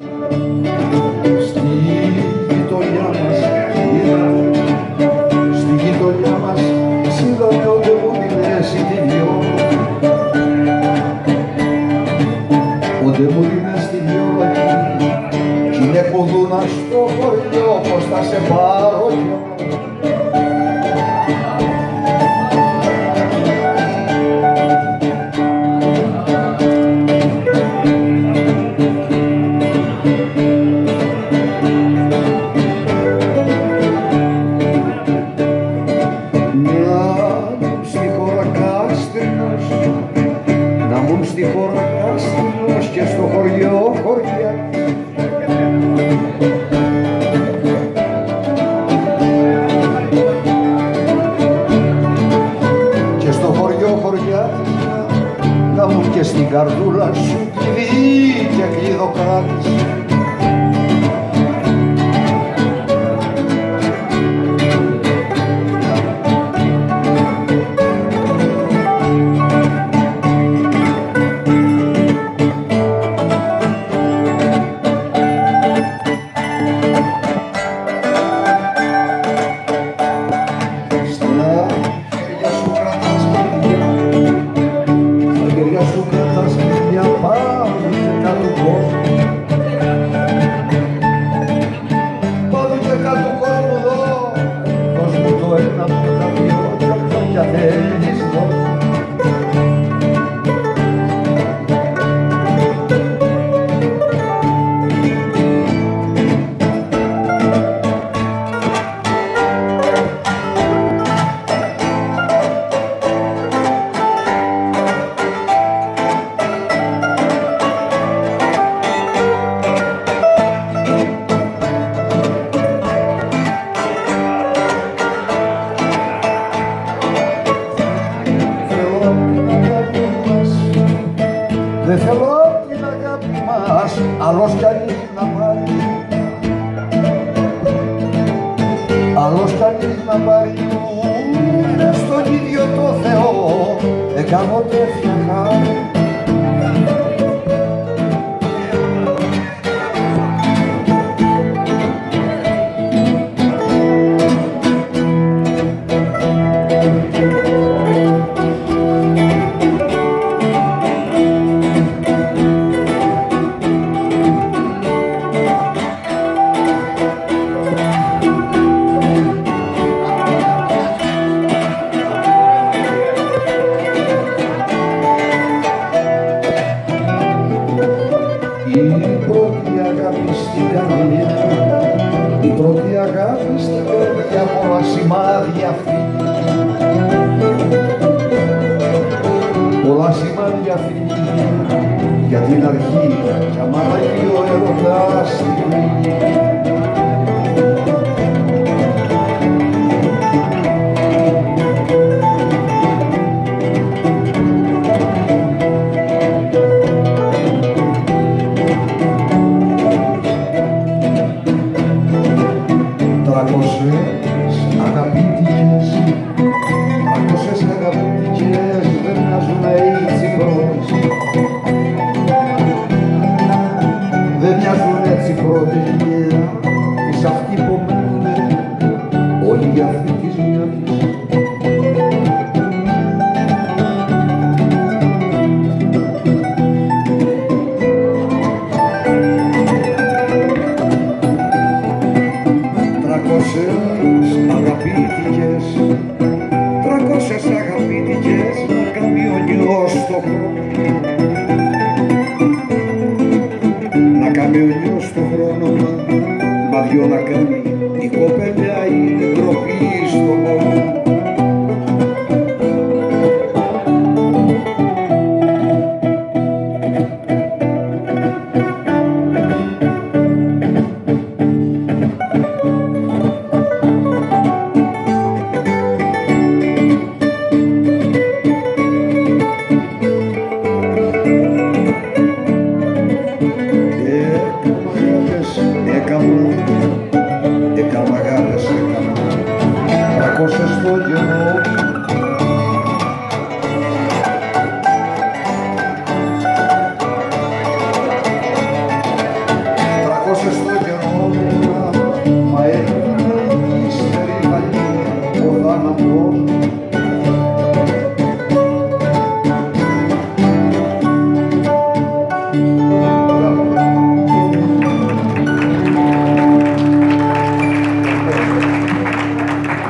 Κι είναι κουδούνας στο χωριό Πως θα σε πάρω κι στη χώρα κάστινος και στο χωριό χωριά. Και στο χωριό χωριά να μου και στην καρδούλα σου κλειδί και κλειδοκράτης Άλλος κανείς να πάρει ούτε στον ίδιο το Θεό. Δεν κάνω τέτοια χάρη αγάπη στην καρδιά η πρώτη αγάπη στην καρδιά πολλά σημάδια φύγει πολλά σημάδια φύγει για την αρχή κι άμα ο έρωτας αγαπητικές Τρακόσες αγαπητικές Να καμιονιώ στο χρόνο Να καμιονιώ στο χρόνο Μα δυο να κάνει η κοπέλια Koşuşturuyor